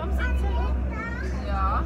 vom Ja.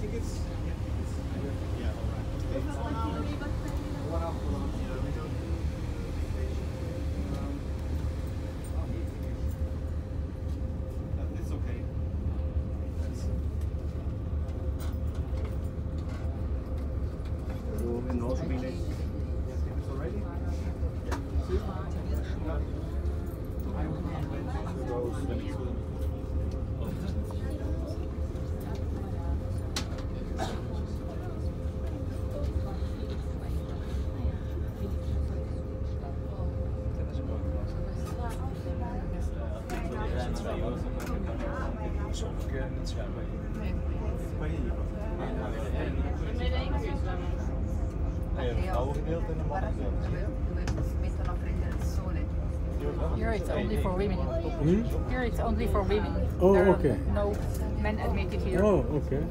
Tickets? Nee, een vrouwengedeelte en een mannengedeelte. Here it's only for women. Hmm? Here it's only for women. Oh, there okay. No men admitted here. Oh, okay.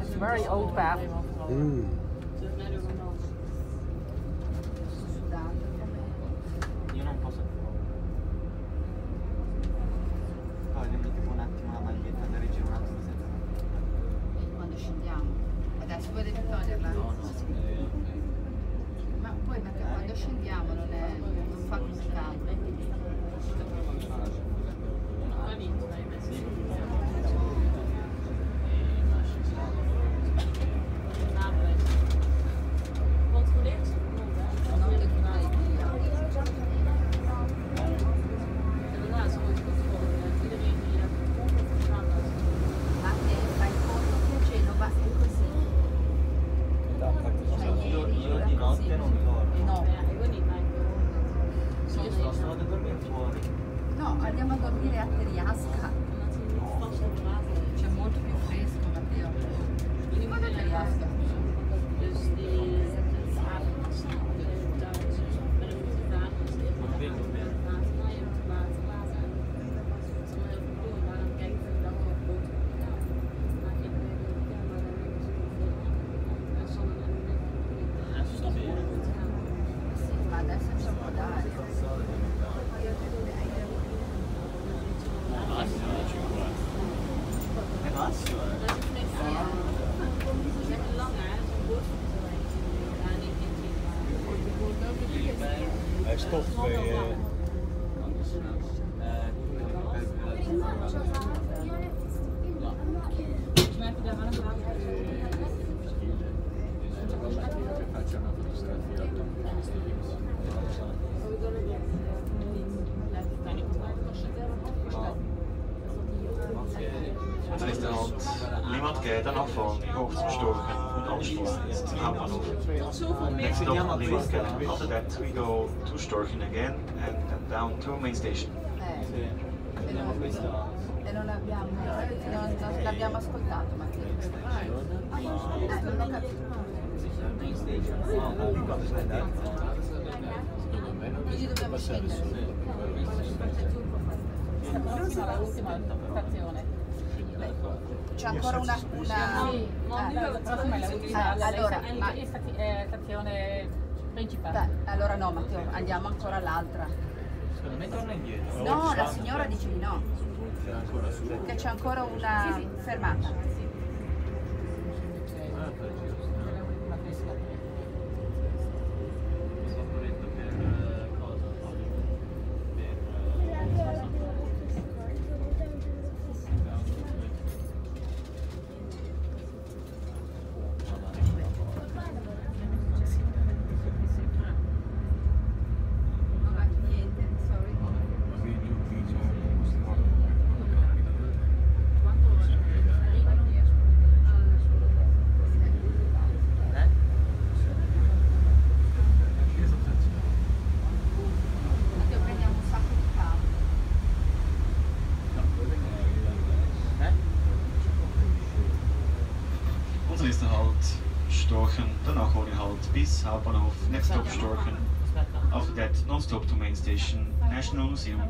It's a very old bath. 家可以压死他。Stoff. Limmat geht dann nach vorne, hoch zum Storchen und Anschluss zum Hauptbahnhof. Next stop, Limmat geht. After that, we go to Storchen again and then down to main station. Eh, e non, e non abbiamo, non, non l'abbiamo ascoltato Matteo. Eh, non ho capito. Quindi dobbiamo scendere. Prossima, l'ultima stazione. C'è ancora una... una Sì, eh. Ah, allora, ma- è stati- è stazione principale. Beh, allora no Matteo, andiamo ancora all'altra. Secondo me torna indietro. No, la signora dice di no, che c'è ancora una fermata. Bis Hauptbahnhof, next stop Storchen. After oh, that, non-stop to main station, National Museum.